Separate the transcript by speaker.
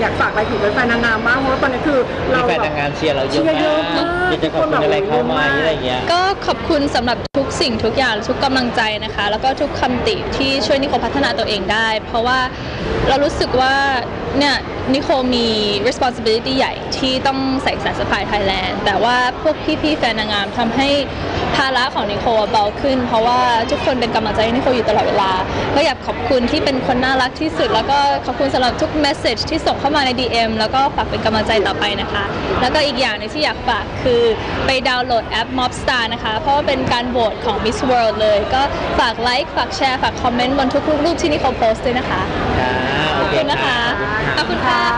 Speaker 1: อยากฝากอะไรถึงแฟนๆนางงามบ้างเพราะว่าตอนนี้คือ
Speaker 2: มี
Speaker 1: เรา
Speaker 2: แฟน
Speaker 1: แบบ
Speaker 2: นางงามเชียร์เราเยอะ
Speaker 1: เชียร์เยอะ
Speaker 2: มามา
Speaker 1: กก
Speaker 2: อยากจะขอบคุณอะไรเข้ามาอะไรอย่างเงี้ย
Speaker 3: ก็ขอบคุณสำหรับทุกสิ่งทุกอย่างทุกกำลังใจนะคะ แล้วก็ทุกคำติที่ช่วยนิโคพัฒนาตัวเองได้ เพราะว่าเรารู้สึกว่าเนี่ยนิโคมี responsibility ใหญ่ที่ต้องใส่สายสะพายไทยแลนด์แต่ว่าพวกพี่ๆแฟนนางงามทำให้ ภาระของนิโคเบาขึ้น เพราะว่าทุกคนเป็นกำลังใจให้นิโคอยู่ตลอดเวลา ก็อยากขอบคุณที่เป็นคนน่ารักที่สุด แล้วก็ขอบคุณสำหรับทุก message ที่ส่งเข้ามาใน DM แล้วก็ฝากเป็นกำลังใจต่อไปนะคะ แล้วก็อีกอย่างหนึงที่อยากฝากคือไปดาวน์โหลดแอป Mobstar นะคะ เพราะว่าเป็นการโหวตของ Miss World เลย ก็ฝากไลค์ฝากแชร์ฝากคอมเมนต์บนทุกๆรูปที่นิโคโพสต์ด้วยนะคะ
Speaker 2: ค่ะ
Speaker 3: ขอบคุณนะคะขอบคุณค่ะ